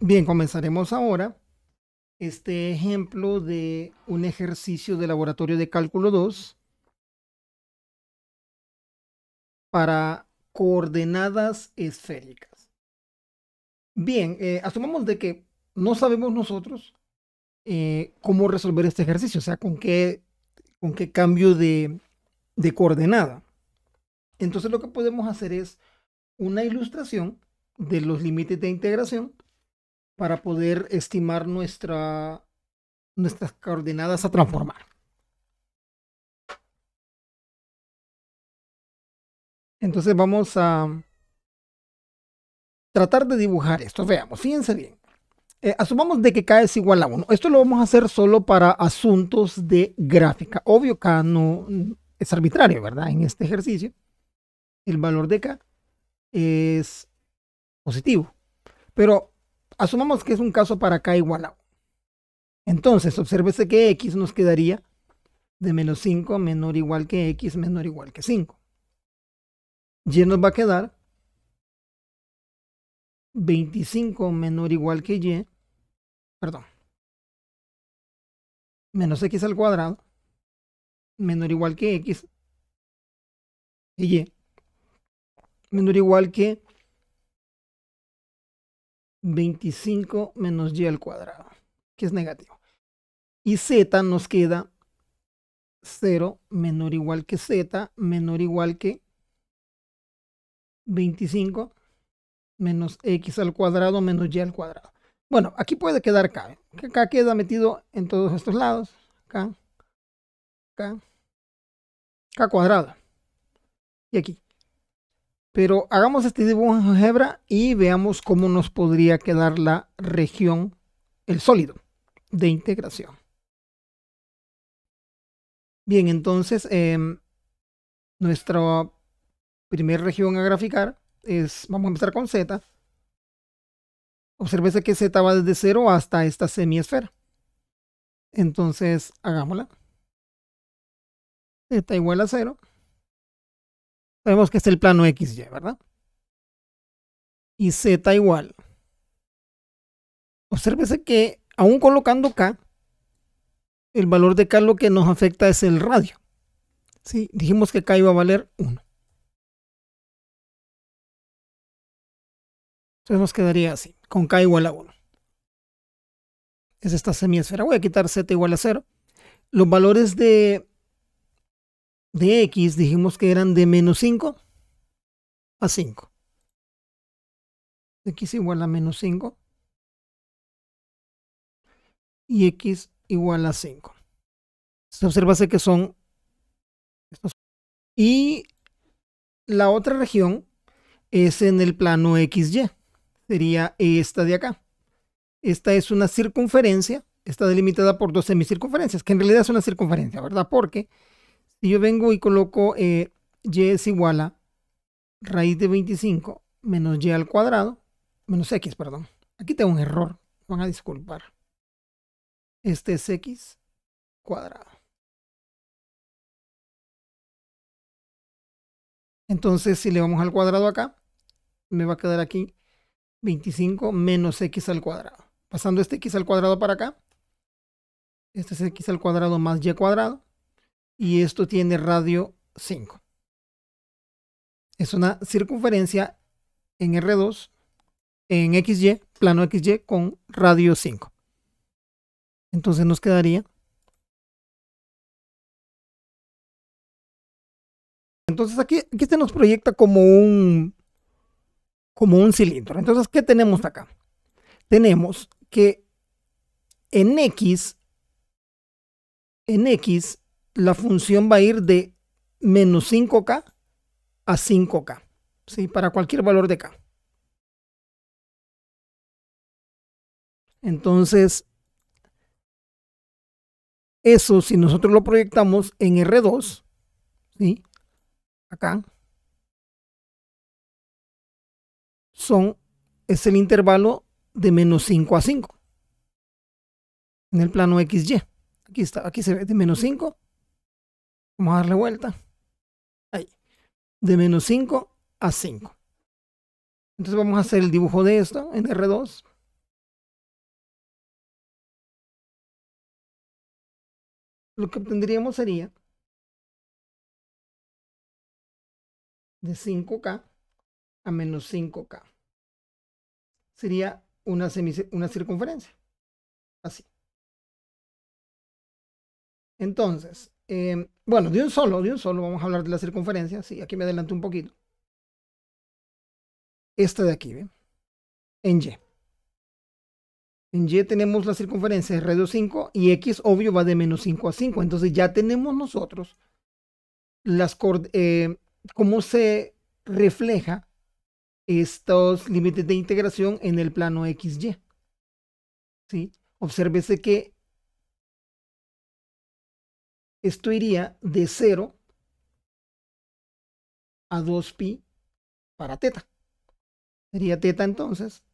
Bien, comenzaremos ahora este ejemplo de un ejercicio de laboratorio de cálculo 2 para coordenadas esféricas. Bien, eh, asumamos de que no sabemos nosotros eh, cómo resolver este ejercicio, o sea, con qué, con qué cambio de, de coordenada. Entonces lo que podemos hacer es una ilustración de los límites de integración para poder estimar nuestra, nuestras coordenadas a transformar. Entonces vamos a tratar de dibujar esto. Veamos, fíjense bien. Eh, asumamos de que K es igual a 1. Esto lo vamos a hacer solo para asuntos de gráfica. Obvio, K no es arbitrario, ¿verdad? En este ejercicio, el valor de K es positivo. Pero asumamos que es un caso para K igual a 1. Entonces, obsérvese que X nos quedaría de menos 5 menor igual que X menor igual que 5. Y nos va a quedar 25 menor igual que Y, perdón, menos X al cuadrado menor igual que X y Y menor igual que 25 menos y al cuadrado, que es negativo. Y z nos queda 0 menor igual que z menor igual que 25 menos x al cuadrado menos y al cuadrado. Bueno, aquí puede quedar k. ¿eh? Que acá queda metido en todos estos lados. K, k, k cuadrado. Y aquí. Pero hagamos este dibujo en álgebra y veamos cómo nos podría quedar la región, el sólido de integración. Bien, entonces em, nuestra primera región a graficar es, vamos a empezar con Z. Observe que Z va desde 0 hasta esta semiesfera. Entonces, hagámosla. Z igual a 0. Sabemos que es el plano XY, ¿verdad? Y Z igual. Obsérvese que aún colocando K, el valor de K lo que nos afecta es el radio. ¿Sí? Dijimos que K iba a valer 1. Entonces nos quedaría así, con K igual a 1. Es esta semiesfera. Voy a quitar Z igual a 0. Los valores de de x dijimos que eran de menos 5 a 5. x igual a menos 5 y x igual a 5. Se observa que son estos. Y la otra región es en el plano XY. Sería esta de acá. Esta es una circunferencia. Está delimitada por dos semicircunferencias, que en realidad es una circunferencia, ¿verdad? Porque si yo vengo y coloco eh, y es igual a raíz de 25 menos y al cuadrado, menos x, perdón. Aquí tengo un error, van a disculpar. Este es x cuadrado. Entonces, si le vamos al cuadrado acá, me va a quedar aquí 25 menos x al cuadrado. Pasando este x al cuadrado para acá, este es x al cuadrado más y cuadrado y esto tiene radio 5. Es una circunferencia en R2, en XY, plano XY con radio 5. Entonces nos quedaría. Entonces aquí, aquí se nos proyecta como un, como un cilindro. Entonces, ¿qué tenemos acá? Tenemos que en X, en X la función va a ir de menos 5K a 5K, ¿sí? Para cualquier valor de K. Entonces, eso si nosotros lo proyectamos en R2, ¿sí? Acá, son, es el intervalo de menos 5 a 5. En el plano XY. Aquí está, aquí se ve de menos 5 Vamos a darle vuelta. Ahí. De menos 5 a 5. Entonces vamos a hacer el dibujo de esto en R2. Lo que obtendríamos sería de 5K a menos 5K. Sería una, una circunferencia. Así. Entonces, em, bueno, de un solo, de un solo, vamos a hablar de la circunferencia. Sí, aquí me adelanto un poquito. Esta de aquí. En Y. En Y tenemos la circunferencia de radio 5 y X, obvio, va de menos 5 a 5. Entonces ya tenemos nosotros las eh, cómo se refleja estos límites de integración en el plano XY. ¿Sí? Obsérvese que esto iría de 0 a 2pi para teta. Sería teta entonces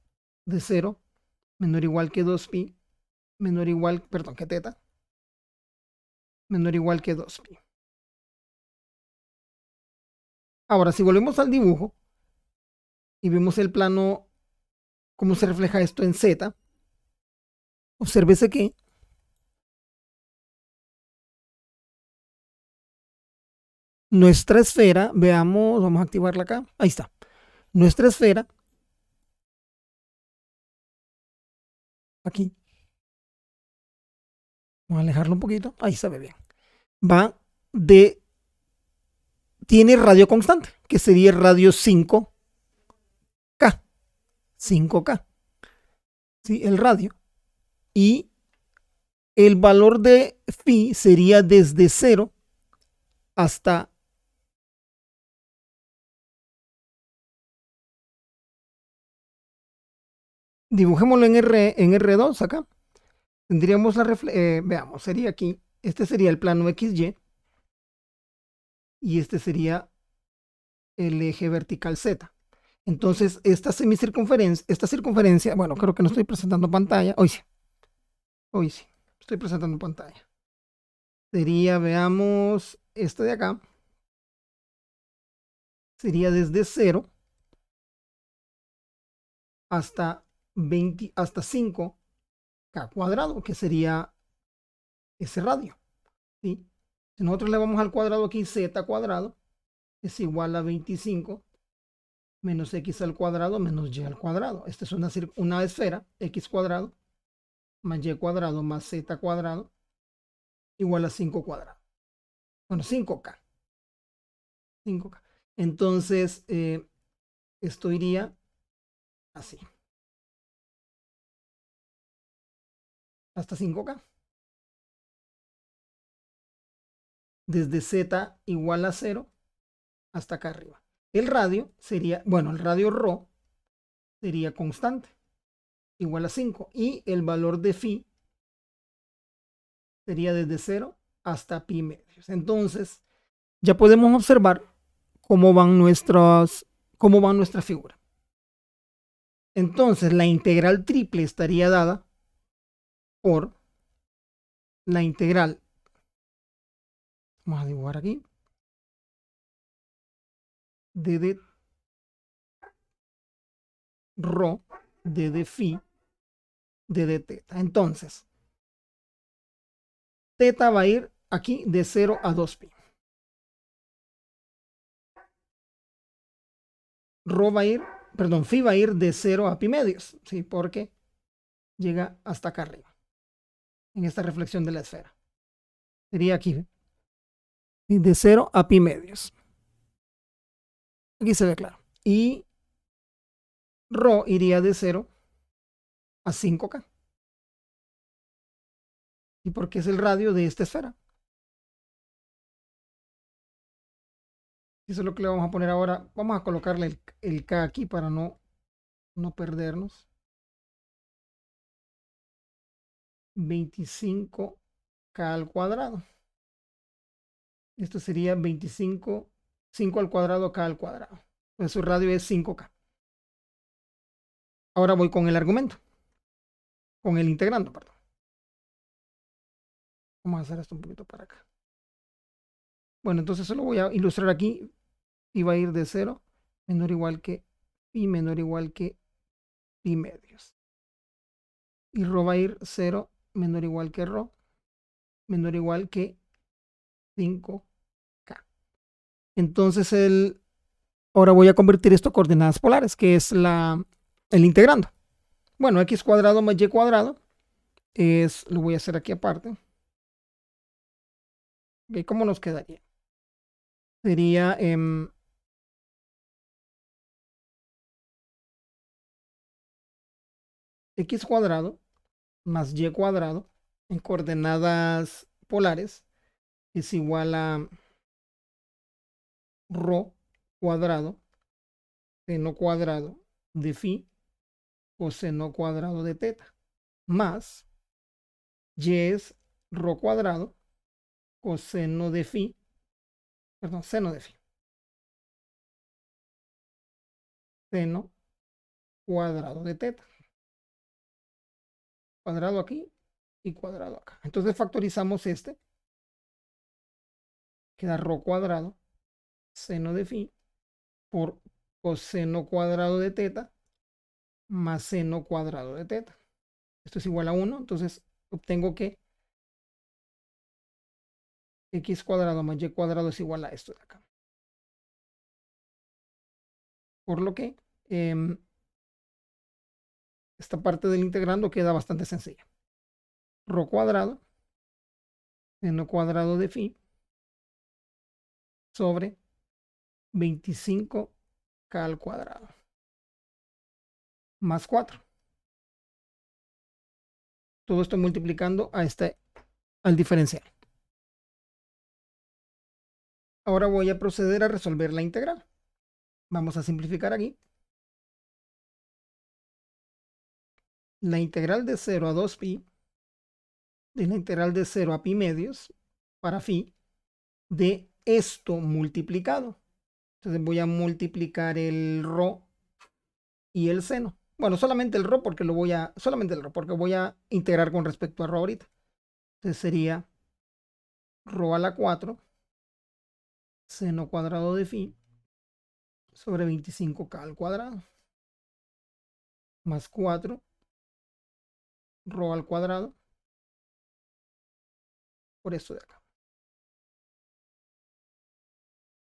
de 0 menor o igual que 2pi menor o igual, perdón, que teta menor o igual que 2pi. Ahora, si volvemos al dibujo y vemos el plano, cómo se refleja esto en Z, obsérvese que nuestra esfera, veamos, vamos a activarla acá, ahí está. Nuestra esfera, aquí, vamos a alejarlo un poquito, ahí se ve bien, va de, tiene radio constante, que sería el radio 5K, 5K, ¿sí? el radio, y el valor de phi sería desde 0 hasta dibujémoslo en, R, en R2 acá. Tendríamos la eh, veamos, sería aquí, este sería el plano XY y este sería el eje vertical Z. Entonces, esta semicircunferencia, esta circunferencia, bueno, creo que no estoy presentando pantalla, hoy sí, hoy sí, estoy presentando pantalla. Sería, veamos, este de acá, sería desde 0 hasta 20, hasta 5K cuadrado, que sería ese radio. Si nosotros le vamos al cuadrado aquí, Z cuadrado es igual a 25 menos X al cuadrado menos Y al cuadrado. Esta es una, una esfera, X cuadrado más Y cuadrado más Z cuadrado igual a 5 cuadrado. Bueno, 5K. 5K. Entonces, eh, esto iría así. Hasta 5K. Desde Z igual a 0 hasta acá arriba. El radio sería, bueno, el radio ρ sería constante, igual a 5. Y el valor de phi sería desde 0 hasta pi medios. Entonces, ya podemos observar cómo van nuestras, cómo va nuestra figura. Entonces, la integral triple estaría dada por la integral. Vamos a dibujar aquí. De de rho de de phi de de teta. Entonces, teta va a ir aquí de 0 a 2pi. Rho va a ir, perdón, phi va a ir de 0 a pi medios, ¿sí? Porque llega hasta acá arriba en esta reflexión de la esfera. Sería aquí. De 0 a pi medios. Aquí se ve claro. Y Rho iría de 0 a 5K. ¿Y porque es el radio de esta esfera? Eso es lo que le vamos a poner ahora. Vamos a colocarle el, el K aquí para no, no perdernos. 25k al cuadrado. Esto sería 25, 5 al cuadrado k al cuadrado. Pues su radio es 5k. Ahora voy con el argumento. Con el integrando, perdón. Vamos a hacer esto un poquito para acá. Bueno, entonces solo voy a ilustrar aquí. Y va a ir de 0 menor o igual que pi menor o igual que pi medios. Y rho va a ir 0 menor o igual que rho, menor o igual que 5K. Entonces el, ahora voy a convertir esto a coordenadas polares, que es la, el integrando. Bueno, x cuadrado más y cuadrado es, lo voy a hacer aquí aparte. ¿Cómo nos quedaría? Sería em, x cuadrado más y cuadrado en coordenadas polares es igual a rho cuadrado seno cuadrado de phi coseno cuadrado de teta más y es rho cuadrado coseno de phi perdón seno de phi. Seno cuadrado de teta cuadrado aquí y cuadrado acá. Entonces factorizamos este. Queda rho cuadrado, seno de phi, por coseno cuadrado de teta, más seno cuadrado de teta. Esto es igual a 1, entonces obtengo que x cuadrado más y cuadrado es igual a esto de acá. Por lo que em, esta parte del integrando queda bastante sencilla. Rho cuadrado, seno cuadrado de phi, sobre 25k al cuadrado, más 4. Todo esto multiplicando a este, al diferencial. Ahora voy a proceder a resolver la integral. Vamos a simplificar aquí. La integral de 0 a 2pi de la integral de 0 a pi medios para phi de esto multiplicado. Entonces voy a multiplicar el rho y el seno. Bueno, solamente el rho porque lo voy a, solamente el rho porque voy a integrar con respecto a rho ahorita. Entonces sería rho a la 4 seno cuadrado de phi sobre 25k al cuadrado más 4 rho al cuadrado por esto de acá.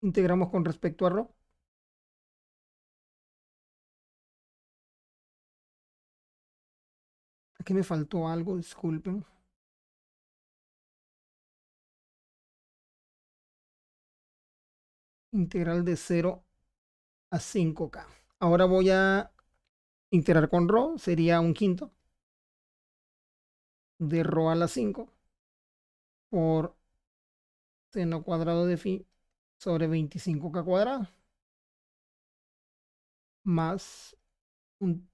Integramos con respecto a rho. Aquí me faltó algo, disculpen. Integral de 0 a 5K. Ahora voy a integrar con rho, sería un quinto de rho a la 5 por seno cuadrado de phi sobre 25k cuadrado más un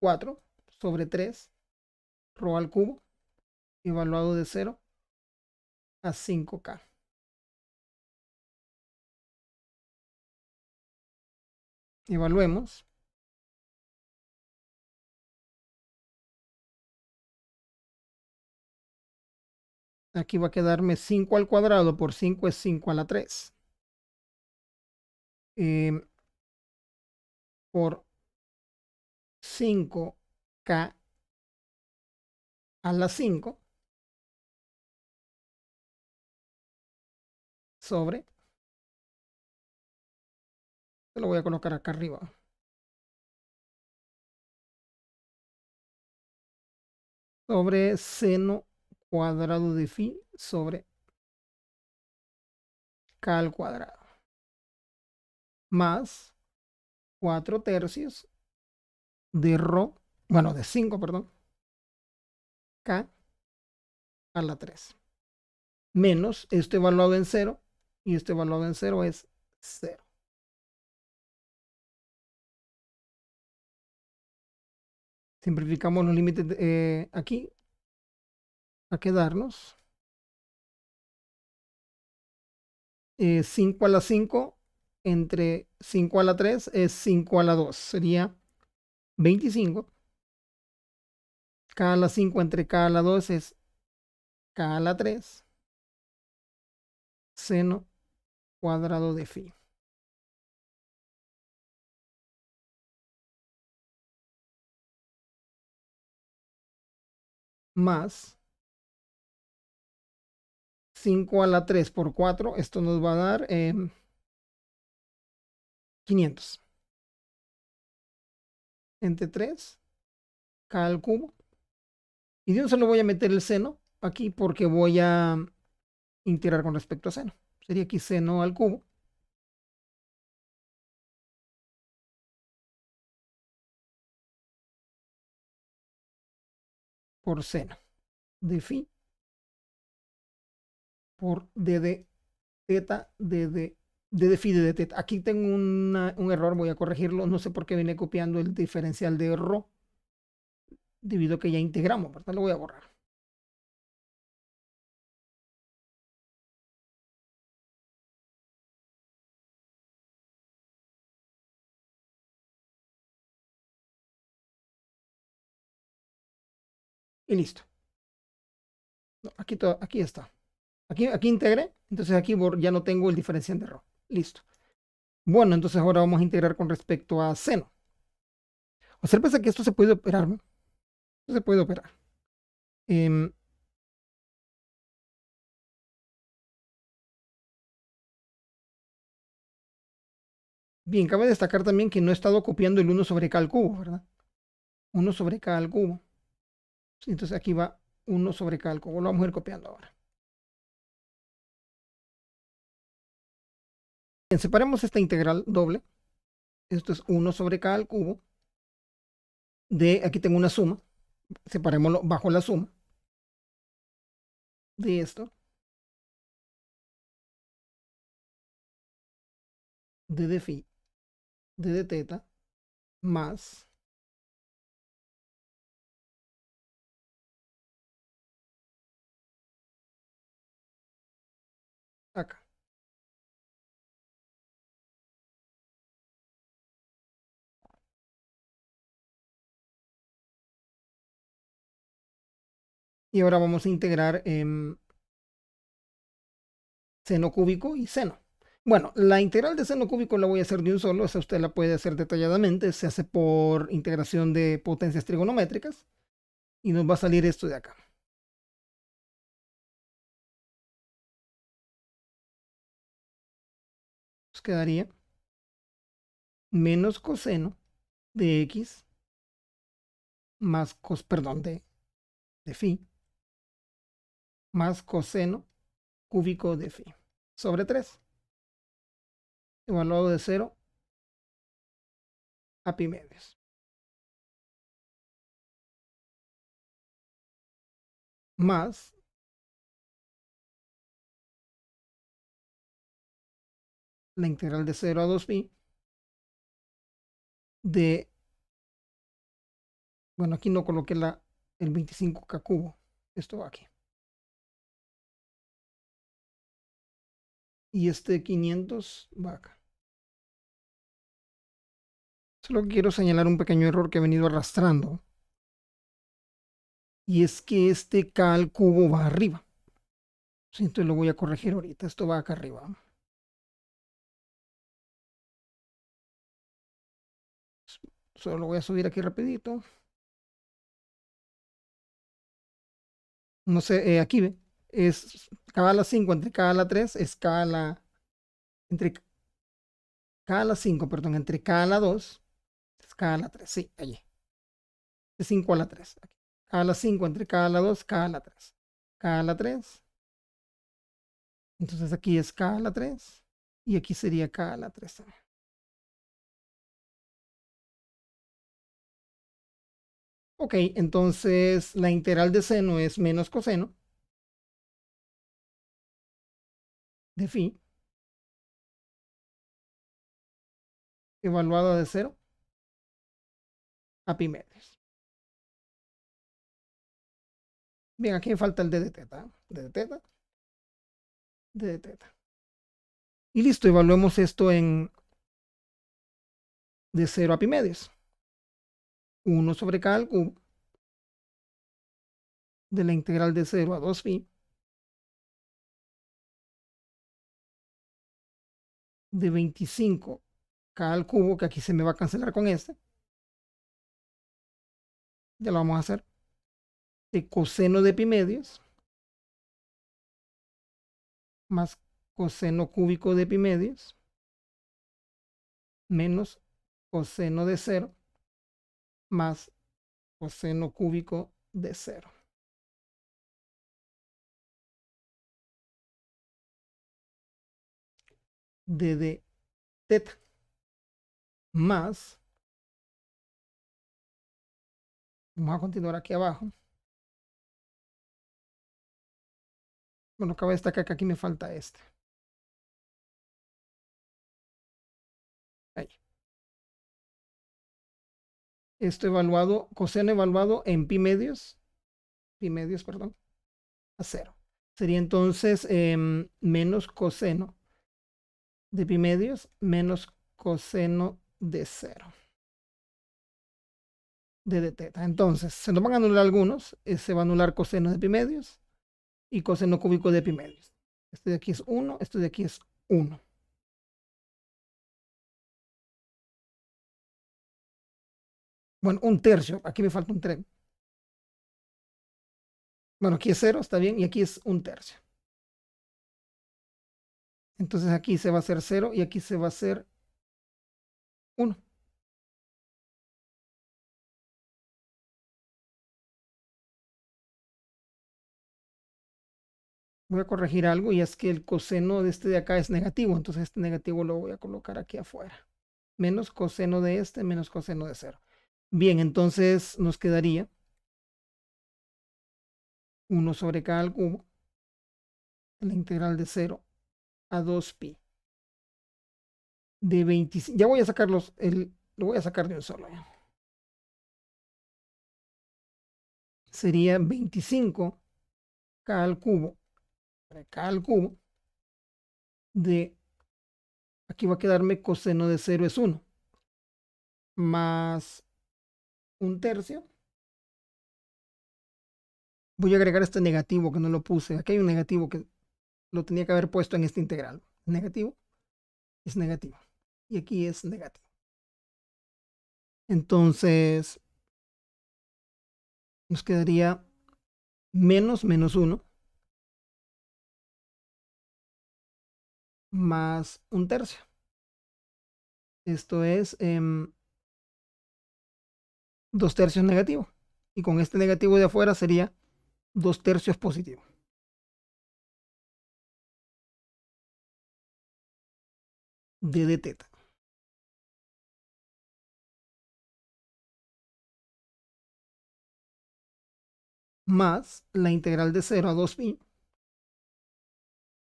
4 sobre 3 rho al cubo evaluado de 0 a 5k. Evaluemos. Aquí va a quedarme 5 al cuadrado por 5 es 5 a la 3. Em, por 5k a la 5 sobre. Lo voy a colocar acá arriba. Sobre seno cuadrado de phi sobre k al cuadrado más 4 tercios de rho, bueno, de 5, perdón, k a la 3 menos este evaluado en 0 y este evaluado en 0 es 0. Simplificamos los límites eh, aquí a quedarnos. 5 eh, a la 5 entre 5 a la 3 es 5 a la 2. Sería 25. K a la 5 entre K a la 2 es K a la 3. Seno cuadrado de phi. Más 5 a la 3 por 4, esto nos va a dar 500. Em, Entre 3, k al cubo. Y de un solo voy a meter el seno aquí porque voy a integrar con respecto a seno. Sería aquí seno al cubo. Por seno de phi por d de teta d de, d de phi de teta. Aquí tengo un error, voy a corregirlo. No sé por qué viene copiando el diferencial de rho debido a que ya integramos, ¿verdad? Lo voy a borrar. Y listo. aquí, aquí está. Aquí, aquí integré, entonces aquí ya no tengo el diferencial de rho. Listo. Bueno, entonces ahora vamos a integrar con respecto a seno. Observa que esto se puede operar, ¿no? se puede operar. Em, bien, cabe destacar también que no he estado copiando el 1 sobre k al cubo, ¿verdad? 1 sobre k al cubo. entonces aquí va 1 sobre k al cubo. Lo vamos a ir copiando ahora. Bien, separemos esta integral doble. Esto es 1 sobre k al cubo. De, aquí tengo una suma separémoslo bajo la suma de esto de de phi de de teta más Y ahora vamos a integrar em, seno cúbico y seno. Bueno, la integral de seno cúbico la voy a hacer de un solo, esa usted la puede hacer detalladamente, se hace por integración de potencias trigonométricas y nos va a salir esto de acá. Nos quedaría menos coseno de x más cos, perdón, de, de phi más coseno cúbico de phi sobre 3. Evaluado de 0 a pi medios. Más la integral de 0 a 2 pi de, bueno, aquí no coloqué la, el 25k cubo, esto va aquí. Y este 500 va acá. Solo quiero señalar un pequeño error que he venido arrastrando. Y es que este K al cubo va arriba. entonces lo voy a corregir ahorita. Esto va acá arriba. Solo lo voy a subir aquí rapidito. No sé, eh, aquí es K a la 5 entre K a la 3 es K a la entre K a la 5, perdón, entre K a la 2 es K a la 3, sí, allí. De 5 a la 3. K a la 5 entre K a la 2, K a la 3. K a la 3. Entonces aquí es K a la 3 y aquí sería K a la 3 también. Ok, entonces la integral de seno es menos coseno. De phi evaluado de 0 a pi medios. Bien, aquí falta el d de teta. D de teta. D de teta. Y listo, evaluemos esto en de 0 a pi medios. 1 sobre k al cubo de la integral de 0 a 2 pi de 25 k al cubo, que aquí se me va a cancelar con este. Ya lo vamos a hacer. De coseno de pi medios. más coseno cúbico de pi medios menos coseno de 0 más coseno cúbico de 0. De, de teta. Más vamos a continuar aquí abajo. Bueno cabe destacar que aquí me falta este ahí. Esto evaluado coseno evaluado en pi medios pi medios perdón a cero. Sería entonces em, menos coseno de pi medios menos coseno de cero de d teta. Entonces, se nos van a anular algunos. Eh, se va a anular coseno de pi medios y coseno cúbico de pi medios. Este de aquí es 1, este de aquí es 1. Bueno, un tercio. Aquí me falta un tren. Bueno, aquí es 0, está bien, y aquí es un tercio. Entonces aquí se va a hacer 0 y aquí se va a hacer 1. Voy a corregir algo y es que el coseno de este de acá es negativo, entonces este negativo lo voy a colocar aquí afuera. Menos coseno de este, menos coseno de 0. Bien, entonces nos quedaría 1 sobre k al cubo, la integral de 0 a 2pi de 25. Ya voy a sacarlos, el, lo voy a sacar de un solo. Sería 25 k al cubo, k al cubo, de, aquí va a quedarme coseno de 0 es 1, más un tercio. Voy a agregar este negativo que no lo puse. Aquí hay un negativo que lo tenía que haber puesto en este integral. Negativo es negativo. Y aquí es negativo. Entonces, nos quedaría menos menos 1 más un tercio. Esto es eh, dos tercios negativo. Y con este negativo de afuera sería dos tercios positivo. De d teta. Más la integral de 0 a 2pi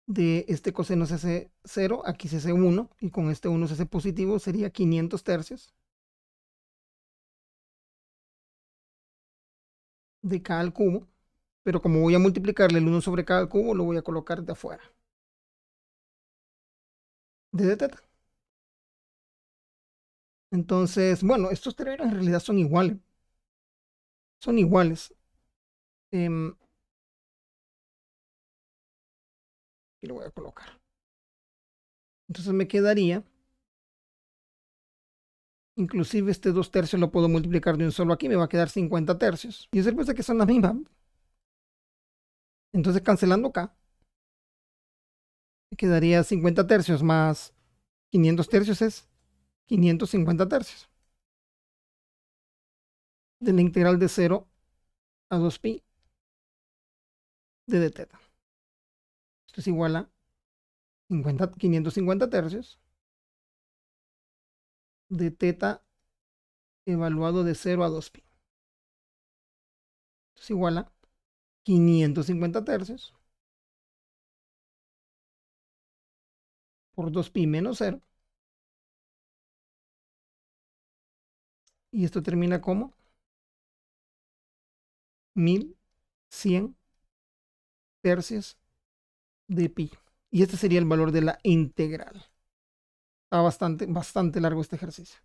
de este coseno cc 0, aquí cc 1, y con este 1 cc positivo sería 500 tercios. de k al cubo, pero como voy a multiplicarle el 1 sobre k al cubo, lo voy a colocar de afuera de teta. Entonces, bueno, estos términos en realidad son iguales. Son iguales. Eh, y lo voy a colocar. Entonces me quedaría. Inclusive este 2 tercios lo puedo multiplicar de un solo aquí. Me va a quedar 50 tercios. Y el que son las mismas. Entonces cancelando acá quedaría 50 tercios más 500 tercios es 550 tercios. De la integral de 0 a 2pi de d teta. Esto es igual a 50, 550 tercios de teta evaluado de 0 a 2pi. Esto es igual a 550 tercios por 2pi menos 0. Y esto termina como 1100 tercios de pi. Y este sería el valor de la integral. Está bastante, bastante largo este ejercicio.